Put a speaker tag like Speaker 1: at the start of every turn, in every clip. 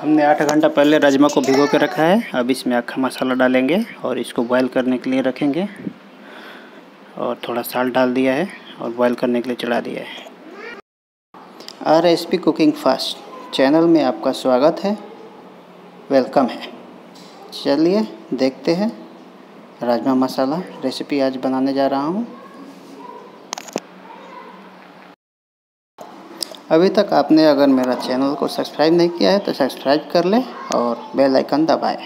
Speaker 1: हमने आठ घंटा पहले राजमा को भिगो के रखा है। अब इसमें अक्खा मसाला डालेंगे और इसको बॉयल करने के लिए रखेंगे। और थोड़ा साल्ट डाल दिया है और बॉईल करने के लिए चढ़ा दिया है। R S P cooking fast channel में आपका स्वागत है। वेलकम है। चलिए देखते हैं। राजमा मसाला रेसिपी आज बनाने जा रहा हूँ। अभी तक आपने अगर मेरा चैनल को सब्सक्राइब नहीं किया है तो सब्सक्राइब कर लें और बेल आइकन दबाएँ।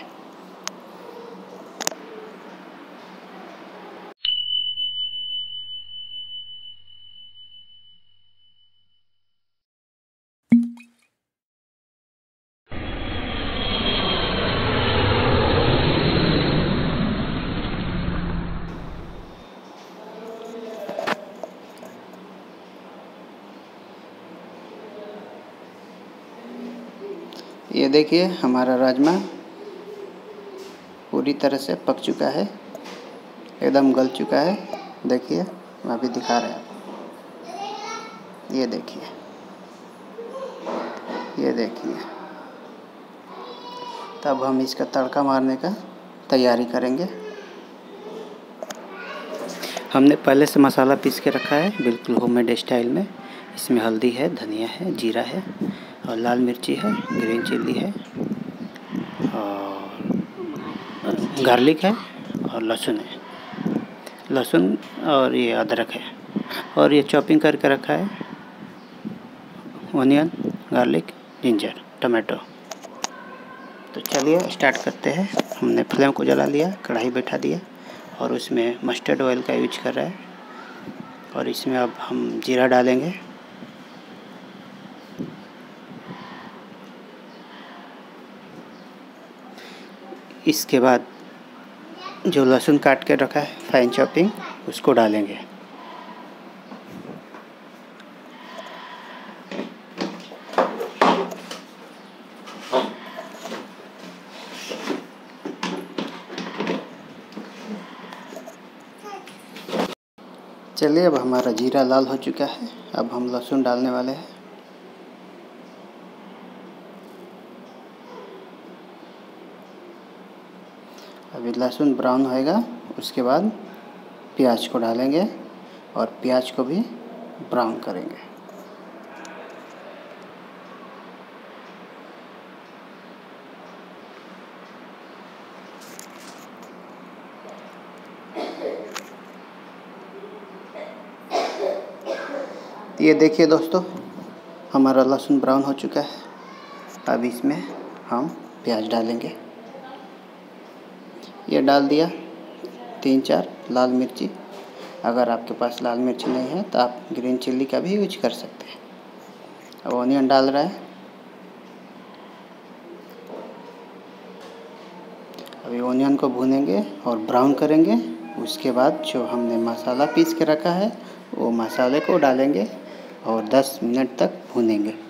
Speaker 1: ये देखिए, हमारा राजमा पूरी तरह से पक चुका है, एकदम गल चुका है। देखिए, मैं अभी दिखा रहे हैं। ये देखिए ये देखिए। तब हम इसका तड़का मारने का तैयारी करेंगे। हमने पहले से मसाला पीस के रखा है, बिल्कुल होममेड स्टाइल में। इसमें हल्दी है, धनिया है, जीरा है। और लाल मिर्ची है, ग्रीन चिल्ली है और गार्लिक है और लहसुन है। लहसुन और ये अदरक है और ये चॉपिंग करके रखा है। Onion garlic, ginger, tomato. तो चलिए स्टार्ट करते हैं। हमने फ्लेम को जला लिया, कढ़ाई बैठा दिया और उसमें मस्टर्ड ऑयल का यूज़ कर रहा है। और इसमें अब हम जीरा डालेंगे। इसके बाद जो लहसुन काट के रखा है फाइन चॉपिंग उसको डालेंगे। चलिए, अब हमारा जीरा लाल हो चुका है। अब हम लहसुन डालने वाले हैं अभी लहसुन ब्राउन होएगा, उसके बाद प्याज को डालेंगे और प्याज को भी ब्राउन करेंगे। ये देखिए दोस्तों, हमारा लहसुन ब्राउन हो चुका है। अब इसमें हम प्याज डालेंगे। ये डाल दिया। तीन, चार, लाल मिर्ची। अगर आपके पास लाल मिर्ची नहीं है तो आप ग्रीन चिल्ली का भी यूज़ कर सकते हैं। अब ऑनियन डाल रहा है। अभी ऑनियन को भूनेंगे और ब्राउन करेंगे। उसके बाद जो हमने मसाला पीस के रखा है, वो मसाले को डालेंगे और 10 मिनट तक भूनेंगे।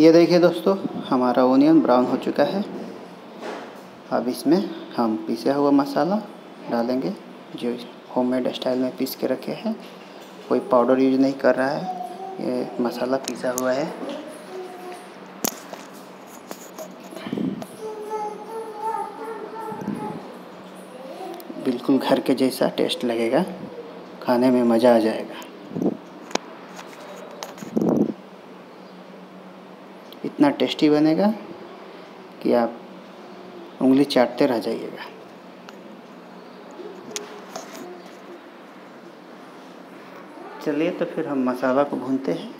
Speaker 1: ये देखिए दोस्तों, हमारा ओनियन ब्राउन हो चुका है। अब इसमें हम पीसा हुआ मसाला डालेंगे, जो होममेड स्टाइल में पीस के रखे हैं। कोई पाउडर यूज़ नहीं कर रहा है, ये मसाला पीसा हुआ है। बिल्कुल घर के जैसा टेस्ट लगेगा, खाने में मज़ा आ जाएगा। इतना टेस्टी बनेगा कि आप उंगली चाटते रह जाइएगा। चलिए तो फिर हम मसाला को भूनते हैं।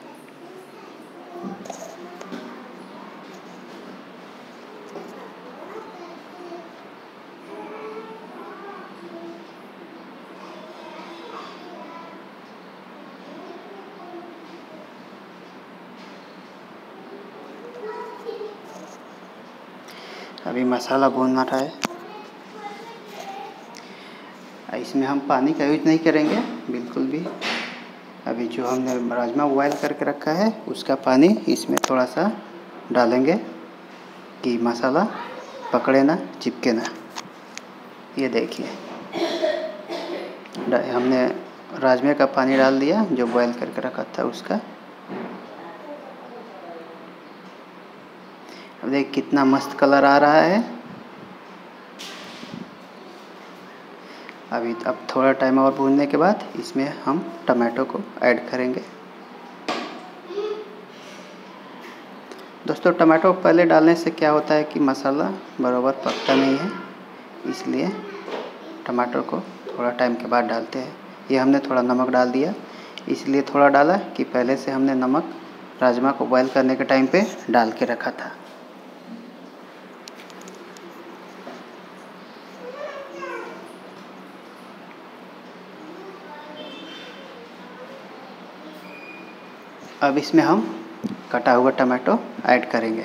Speaker 1: अभी मसाला भूनना है। इसमें हम पानी का यूज़ नहीं करेंगे, बिल्कुल भी। अभी जो हमने राजमा बॉयल करके रखा है, उसका पानी इसमें थोड़ा सा डालेंगे। कि मसाला पकड़े ना, चिपके ना। ये देखिए। हमने राजमे का पानी डाल दिया, जो बॉयल करके रखा था उसका। देख कितना मस्त कलर आ रहा है। अभी अब थोड़ा टाइम और भूनने के बाद इसमें हम टमाटो को ऐड करेंगे। दोस्तों, टमाटो पहले डालने से क्या होता है कि मसाला बराबर पकता नहीं है, इसलिए टमाटर को थोड़ा टाइम के बाद डालते हैं। ये हमने थोड़ा नमक डाल दिया, इसलिए थोड़ा डाला कि पहले से हमने नमक राजमा को बॉयल करने के टाइम पे डाल के रखा था। अब इसमें हम कटा हुआ टमाटो ऐड करेंगे।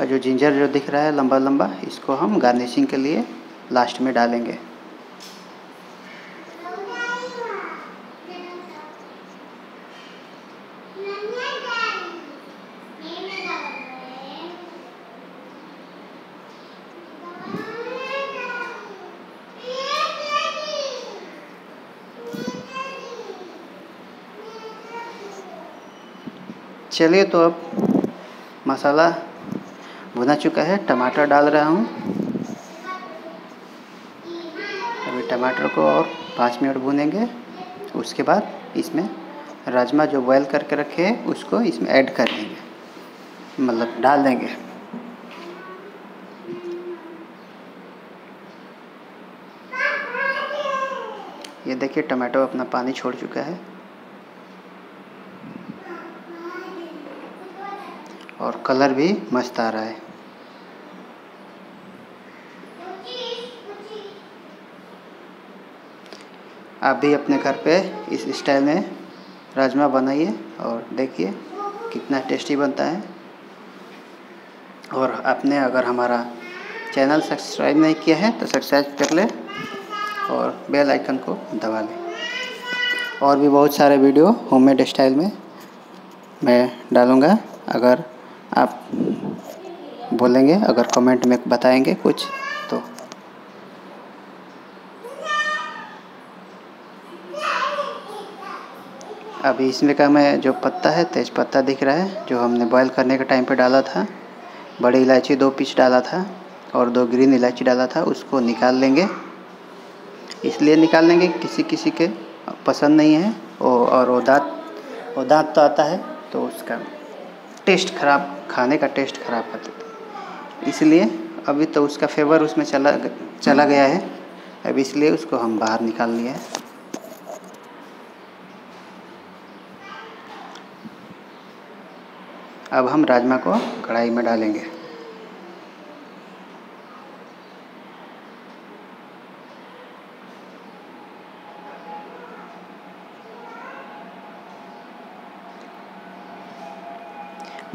Speaker 1: और जो जिंजर जो दिख रहा है लंबा लंबा इसको हम गार्निशिंग के लिए लास्ट में डालेंगे। चलिए तो अब मसाला भुना चुका है, टमाटर डाल रहा हूँ। अभी टमाटर को और पाँच मिनट भूनेंगे, उसके बाद इसमें राजमा जो बॉयल करके रखे हैं, उसको इसमें ऐड कर देंगे। मतलब डाल देंगे। ये देखिए टमाटो अपना पानी छोड़ चुका है। और कलर भी मस्त आ रहा है। आप भी अपने घर पे इस स्टाइल में राजमा बनाइए और देखिए कितना टेस्टी बनता है। और आपने अगर हमारा चैनल सब्सक्राइब नहीं किया है तो सब्सक्राइब कर ले और बेल आइकन को दबा लें। और भी बहुत सारे वीडियो होममेड स्टाइल में मैं डालूँगा। अगर आप बोलेंगे, अगर कमेंट में बताएँगे कुछ तो। अभी इसमें का मैं जो पत्ता है, तेज पत्ता दिख रहा है, जो हमने बॉईल करने के टाइम पे डाला था। बड़ी इलायची दो पीस डाला था, और दो ग्रीन इलायची डाला था, उसको निकाल लेंगे। इसलिए निकाल लेंगे किसी किसी के पसंद नहीं है और वो दाँत वो दाँत तो आता है तो उसका टेस्ट ख़राब, खाने का टेस्ट ख़राब कर देते इसलिए अभी तो उसका फेवर उसमें चला चला गया है। अब इसलिए उसको हम बाहर निकाल लिए हैं। अब हम राजमा को कढ़ाई में डालेंगे।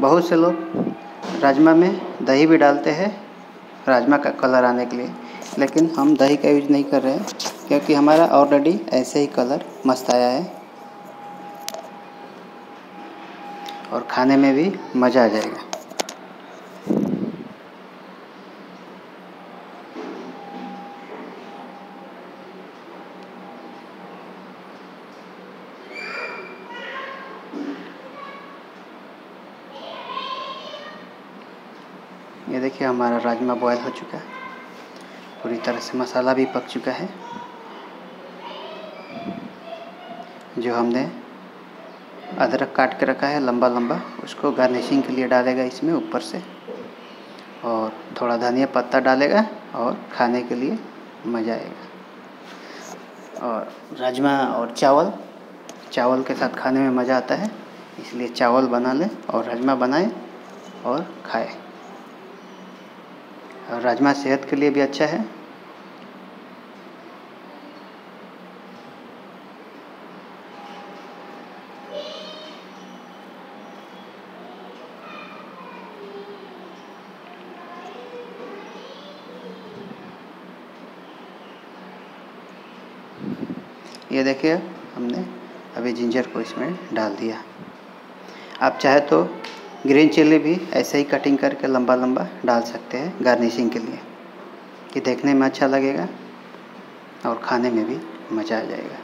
Speaker 1: बहुत से लोग राजमा में दही भी डालते हैं, राजमा का कलर आने के लिए। लेकिन हम दही का यूज़ नहीं कर रहे हैं, क्योंकि हमारा ऑलरेडी ऐसे ही कलर मस्त आया है। और खाने में भी मज़ा आ जाएगा। ये देखिए, हमारा राजमा बॉयल हो चुका है। पूरी तरह से मसाला भी पक चुका है। जो हमने अदरक काट के रखा है, लंबा लंबा, उसको गार्निशिंग के लिए डालेगा इसमें ऊपर से। और थोड़ा धनिया पत्ता डालेगा और खाने के लिए मज़ा आएगा। और राजमा और चावल चावल के साथ खाने में मज़ा आता है, इसलिए चावल बना लें और राजमा बनाएँ और खाएँ। और राजमा सेहत के लिए भी अच्छा है। ये देखिए, हमने अभी जिंजर को इसमें डाल दिया। आप चाहे तो ग्रीन चिल्ली भी ऐसे ही कटिंग करके लंबा लंबा डाल सकते हैं गार्निशिंग के लिए। कि देखने में अच्छा लगेगा और खाने में भी मज़ा आ जाएगा।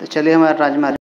Speaker 1: तो चलिए हमारा राजमा